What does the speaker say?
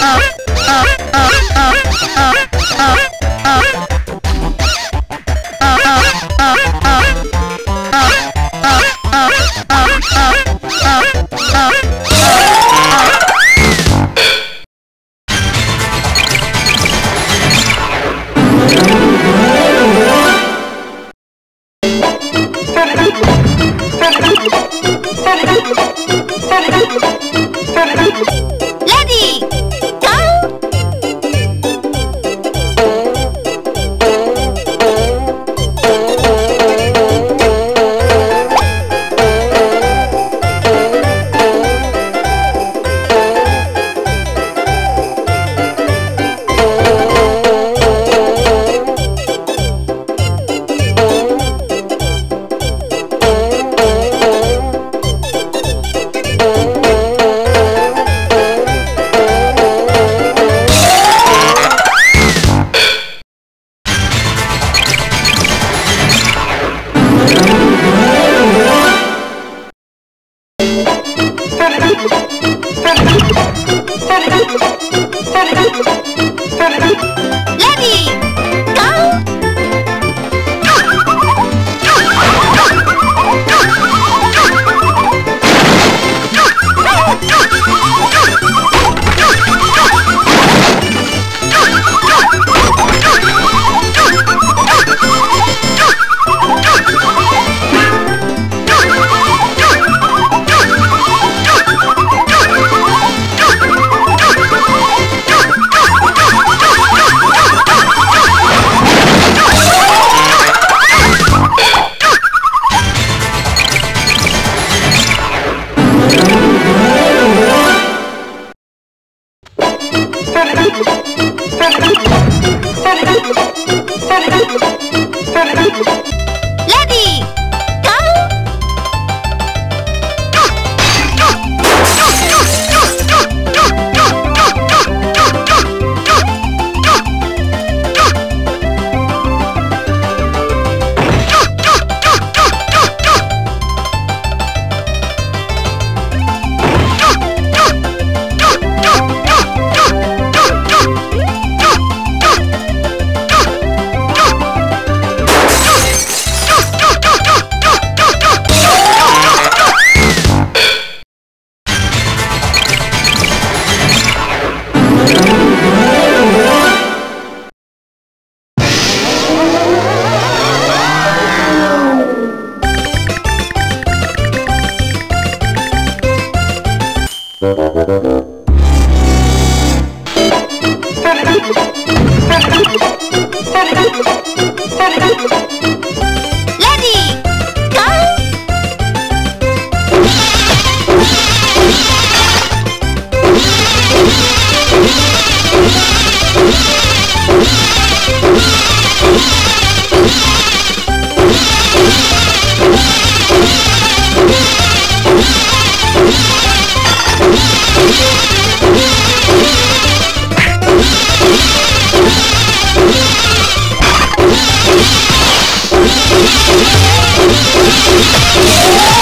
up, up, up, up, up. Yeah!